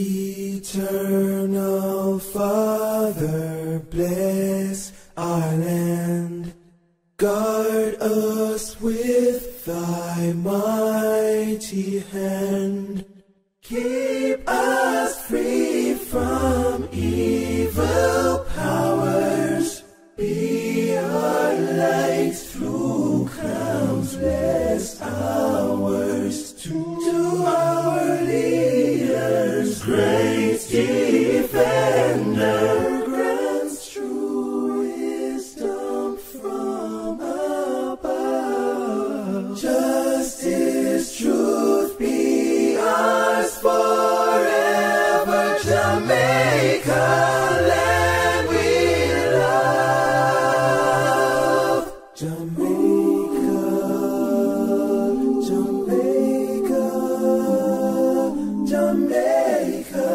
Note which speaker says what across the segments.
Speaker 1: Eternal Father, bless our land. Guard us with thy mighty hand. Keep us free from evil powers. Be our light through countless hours. To, Jamaica, land we love. Jamaica, Jamaica, Jamaica,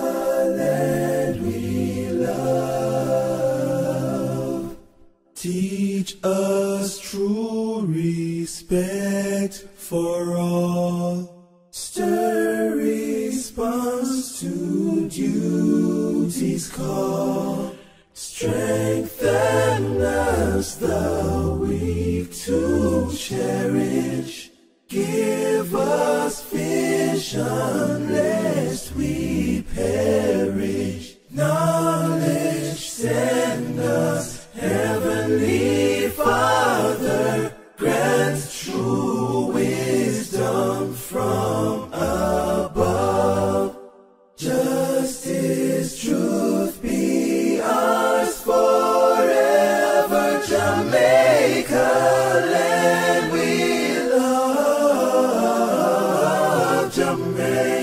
Speaker 1: land we love. Teach us true respect for all. duties call. Strengthen us, the weak to cherish. Give us vision. amazing.